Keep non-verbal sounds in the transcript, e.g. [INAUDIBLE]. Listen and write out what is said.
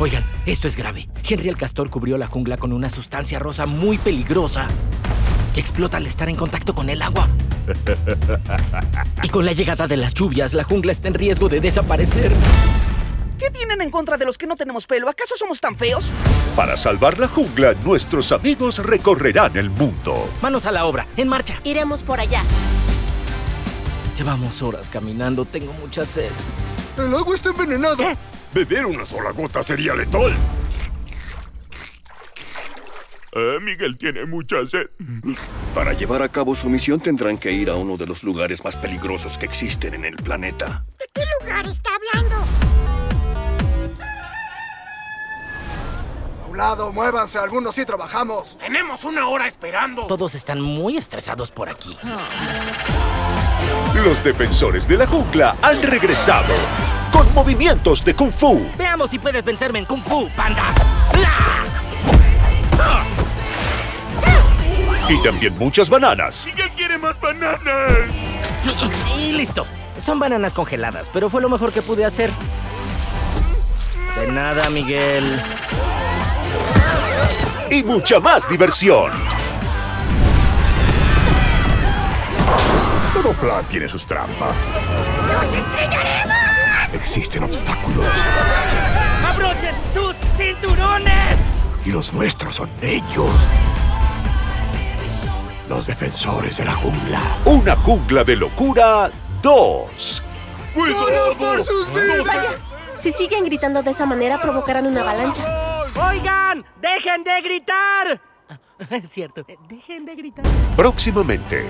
Oigan, esto es grave. Henry el castor cubrió la jungla con una sustancia rosa muy peligrosa que explota al estar en contacto con el agua. Y con la llegada de las lluvias, la jungla está en riesgo de desaparecer. ¿Qué tienen en contra de los que no tenemos pelo? ¿Acaso somos tan feos? Para salvar la jungla, nuestros amigos recorrerán el mundo. Manos a la obra, en marcha. Iremos por allá. Llevamos horas caminando, tengo mucha sed. El agua está envenenada. Beber una sola gota sería letal. Eh, Miguel tiene mucha sed. Para llevar a cabo su misión tendrán que ir a uno de los lugares más peligrosos que existen en el planeta. ¿De qué lugar está hablando? A un lado, muévanse, algunos sí trabajamos. Tenemos una hora esperando. Todos están muy estresados por aquí. Los defensores de la jungla han regresado movimientos de kung fu. Veamos si puedes vencerme en Kung Fu, panda. Y también muchas bananas. Miguel quiere más bananas. Y listo. Son bananas congeladas, pero fue lo mejor que pude hacer. De nada, Miguel. Y mucha más diversión. Todo plan tiene sus trampas. ¡Nos estrellaremos! Existen obstáculos. ¡Abrochen sus cinturones! Y los nuestros son ellos. Los defensores de la jungla. Una jungla de locura 2. ¡Cuidado! ¡Por sus vidas! Vaya, si siguen gritando de esa manera provocarán una avalancha. ¡Oigan! ¡Dejen de gritar! [LAUGHS] Es cierto, dejen de gritar. Próximamente,